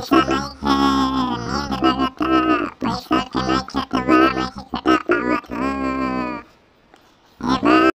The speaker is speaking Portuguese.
vai, vai.